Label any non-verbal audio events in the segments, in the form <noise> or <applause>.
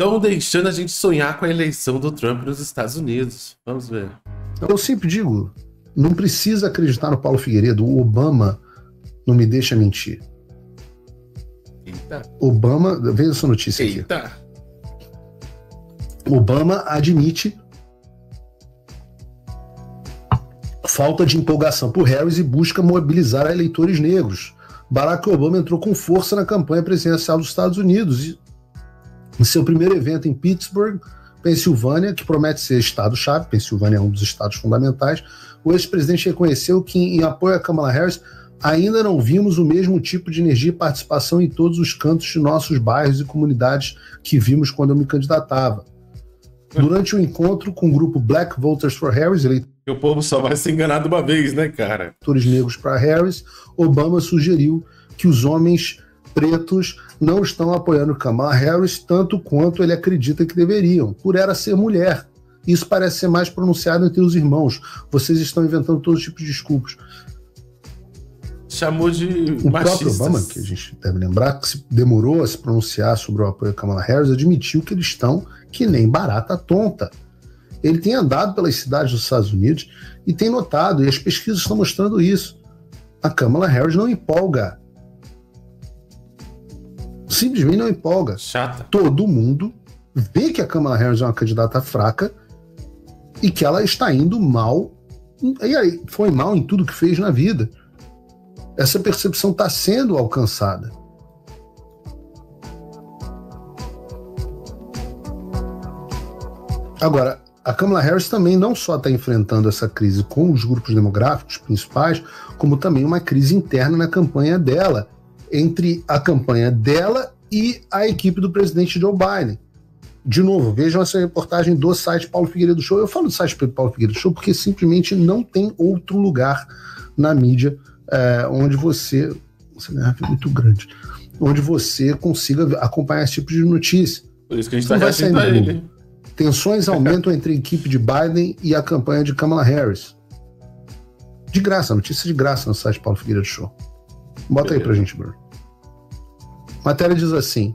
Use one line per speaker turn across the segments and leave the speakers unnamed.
Estão deixando a gente sonhar com a eleição do Trump nos Estados Unidos. Vamos ver.
Eu sempre digo, não precisa acreditar no Paulo Figueiredo. O Obama não me deixa mentir. Eita. Obama, veja essa notícia Eita. aqui. Obama admite falta de empolgação por Harris e busca mobilizar eleitores negros. Barack Obama entrou com força na campanha presidencial dos Estados Unidos em seu primeiro evento em Pittsburgh, Pensilvânia, que promete ser estado-chave, Pensilvânia é um dos estados fundamentais, o ex-presidente reconheceu que, em apoio a Kamala Harris, ainda não vimos o mesmo tipo de energia e participação em todos os cantos de nossos bairros e comunidades que vimos quando eu me candidatava. Durante o encontro com o grupo Black Voters for Harris,
o povo só vai ser enganado uma vez, né, cara?
Eleitores negros para Harris, Obama sugeriu que os homens pretos não estão apoiando Kamala Harris tanto quanto ele acredita que deveriam, por ela ser mulher. Isso parece ser mais pronunciado entre os irmãos. Vocês estão inventando todo tipo de desculpas.
Chamou de
o próprio Obama, que a gente deve lembrar, que se demorou a se pronunciar sobre o apoio a Kamala Harris, admitiu que eles estão que nem barata tonta. Ele tem andado pelas cidades dos Estados Unidos e tem notado, e as pesquisas estão mostrando isso. A Kamala Harris não empolga simplesmente não empolga.
Chata.
Todo mundo vê que a Kamala Harris é uma candidata fraca e que ela está indo mal. E aí, foi mal em tudo que fez na vida. Essa percepção está sendo alcançada. Agora, a Kamala Harris também não só está enfrentando essa crise com os grupos demográficos principais, como também uma crise interna na campanha dela entre a campanha dela e a equipe do presidente Joe Biden. De novo, vejam essa reportagem do site Paulo Figueiredo Show. Eu falo do site Paulo Figueiredo Show porque simplesmente não tem outro lugar na mídia é, onde você. Você é muito grande. Onde você consiga acompanhar esse tipo de notícia.
Por isso que a gente está ele.
Tensões <laughs> aumentam entre a equipe de Biden e a campanha de Kamala Harris. De graça, notícia de graça no site Paulo Figueiredo Show. Bota aí pra gente, Bruno. A matéria diz assim: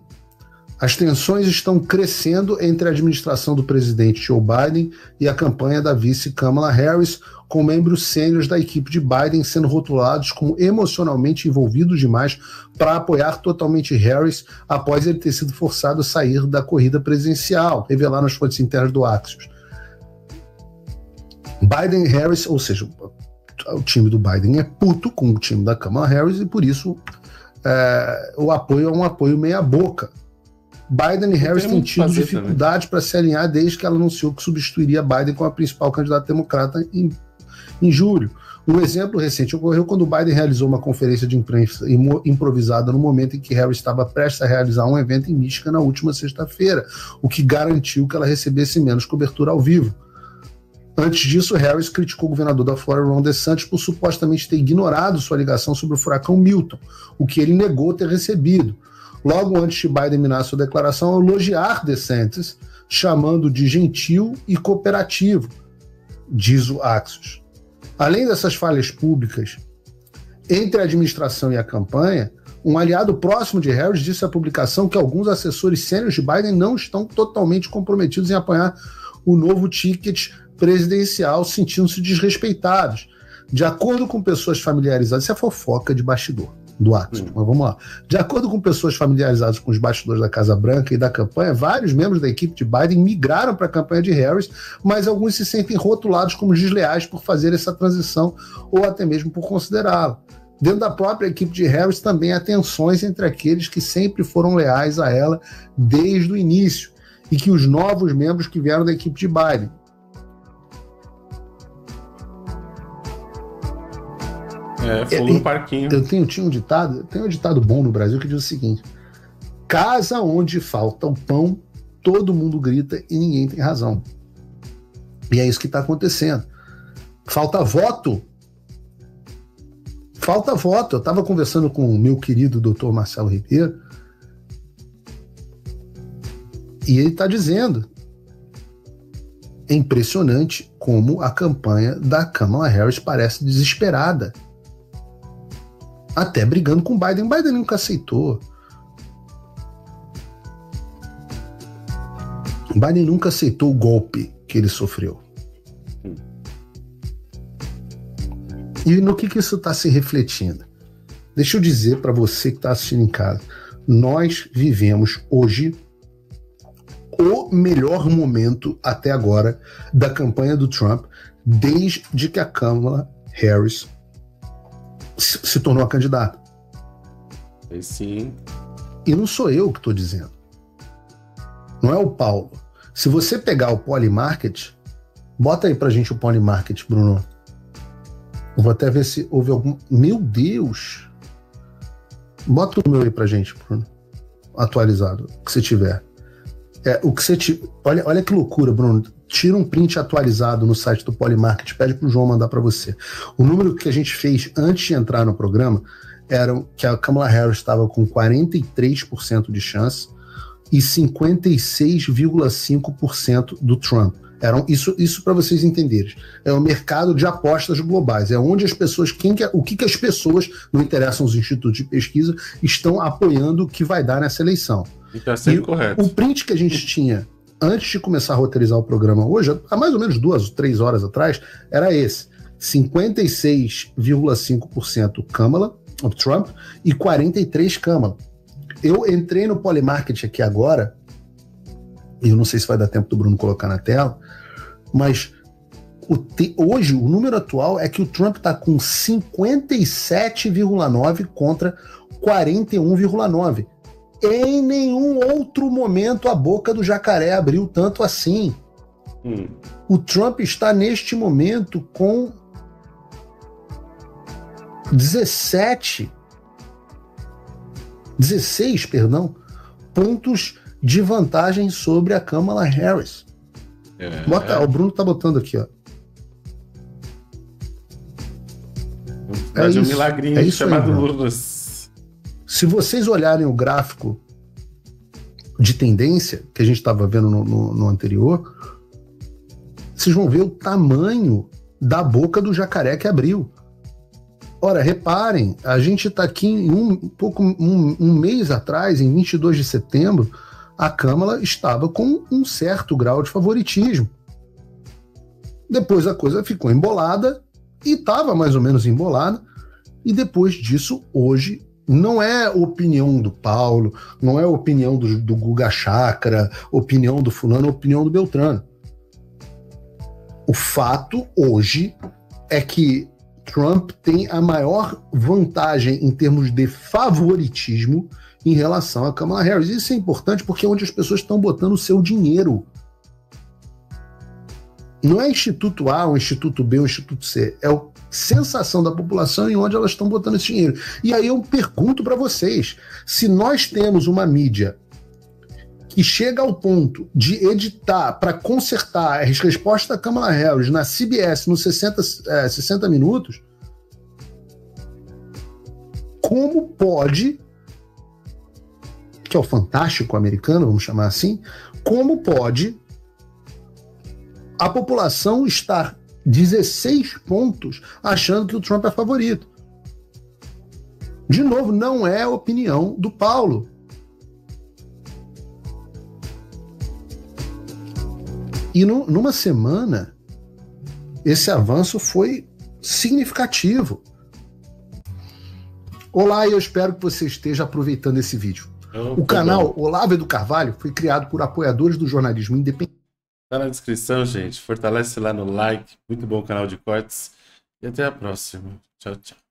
as tensões estão crescendo entre a administração do presidente Joe Biden e a campanha da vice Kamala Harris, com membros sêniores da equipe de Biden sendo rotulados como emocionalmente envolvidos demais para apoiar totalmente Harris após ele ter sido forçado a sair da corrida presidencial, revelaram as fontes internas do Axios. Biden e Harris, ou seja, o time do Biden é puto com o time da Kamala Harris e por isso é, o apoio é um apoio meia-boca. Biden e Harris têm tido dificuldade para se alinhar desde que ela anunciou que substituiria Biden como a principal candidata democrata em, em julho. Um exemplo recente ocorreu quando Biden realizou uma conferência de imprensa improvisada no momento em que Harris estava prestes a realizar um evento em Michigan na última sexta-feira, o que garantiu que ela recebesse menos cobertura ao vivo. Antes disso, Harris criticou o governador da Flórida, Ron DeSantis, por supostamente ter ignorado sua ligação sobre o furacão Milton, o que ele negou ter recebido. Logo antes de Biden minar sua declaração, elogiar DeSantis, chamando de gentil e cooperativo, diz o Axios. Além dessas falhas públicas entre a administração e a campanha, um aliado próximo de Harris disse à publicação que alguns assessores sêniores de Biden não estão totalmente comprometidos em apoiar o novo ticket presidencial sentindo-se desrespeitados. De acordo com pessoas familiarizadas, isso é fofoca de bastidor do Axios, hum. mas vamos lá. De acordo com pessoas familiarizadas com os bastidores da Casa Branca e da campanha, vários membros da equipe de Biden migraram para a campanha de Harris, mas alguns se sentem rotulados como desleais por fazer essa transição ou até mesmo por considerá-la. Dentro da própria equipe de Harris também há tensões entre aqueles que sempre foram leais a ela desde o início e que os novos membros que vieram da equipe de Biden.
É, fogo no parquinho.
Eu tenho, tinha um ditado, tem um ditado bom no Brasil que diz o seguinte: casa onde falta o pão, todo mundo grita e ninguém tem razão. E é isso que está acontecendo. Falta voto. Falta voto. Eu estava conversando com o meu querido doutor Marcelo Ribeiro e ele está dizendo é impressionante como a campanha da Kamala Harris parece desesperada até brigando com Biden. Biden nunca aceitou. Biden nunca aceitou o golpe que ele sofreu. E no que, que isso está se refletindo? Deixa eu dizer para você que está assistindo em casa. Nós vivemos hoje o melhor momento até agora da campanha do Trump, desde que a Kamala Harris se, se tornou a candidata.
Sim.
E não sou eu que estou dizendo. Não é o Paulo. Se você pegar o Polymarket, bota aí pra gente o Polymarket, Bruno. Eu vou até ver se houve algum. Meu Deus! Bota o número aí pra gente, Bruno. Atualizado, que você tiver. É, o que você t... olha, olha que loucura, Bruno. Tira um print atualizado no site do Polymarket, pede pro João mandar para você. O número que a gente fez antes de entrar no programa era que a Kamala Harris estava com 43% de chance e 56,5% do Trump. Eram isso, isso para vocês entenderem. É o mercado de apostas globais. É onde as pessoas, quem que, o que, que as pessoas, não interessam os institutos de pesquisa, estão apoiando que vai dar nessa eleição.
Então é sempre e correto.
O print que a gente tinha antes de começar a roteirizar o programa hoje, há mais ou menos duas, três horas atrás, era esse: 56,5% Kamala, Trump, e 43 Kamala. Eu entrei no Polymarket aqui agora, eu não sei se vai dar tempo do Bruno colocar na tela, mas o te, hoje o número atual é que o Trump está com 57,9 contra 41,9. Em nenhum outro momento a boca do jacaré abriu tanto assim. Hum. O Trump está neste momento com 17, 16, perdão, pontos de vantagem sobre a Kamala Harris. É, Bota. O Bruno tá botando aqui, ó.
É isso, um milagrinho é isso chamado aí, Lourdes.
Se vocês olharem o gráfico de tendência que a gente estava vendo no, no, no, anterior, vocês vão ver o tamanho da boca do jacaré que abriu. Ora, reparem, a gente está aqui um, pouco um, um mês atrás, em 22 de setembro, a Câmara estava com um certo grau de favoritismo. Depois a coisa ficou embolada e estava mais ou menos embolada. E depois disso, hoje, não é opinião do Paulo, não é opinião do, do Guga Chakra, opinião do fulano, opinião do Beltrano. O fato hoje é que Trump tem a maior vantagem em termos de favoritismo em relação à Kamala Harris. Isso é importante porque é onde as pessoas estão botando o seu dinheiro. Não é Instituto A, ou Instituto B, ou Instituto C. É a sensação da população em onde elas estão botando esse dinheiro. E aí eu pergunto para vocês: se nós temos uma mídia que chega ao ponto de editar para consertar as respostas da Kamala Harris na CBS nos 60, é, 60 minutos, como pode que é o fantástico americano, vamos chamar assim, como pode a população estar 16 pontos achando que o Trump é favorito? De novo, não é a opinião do Paulo. E no, numa semana, esse avanço foi significativo. Olá, eu espero que você esteja aproveitando esse vídeo. O canal bom. Olavo do Carvalho foi criado por apoiadores do jornalismo independente.
Tá na descrição, gente. Fortalece lá no like. Muito bom canal de cortes. E até a próxima. Tchau, tchau.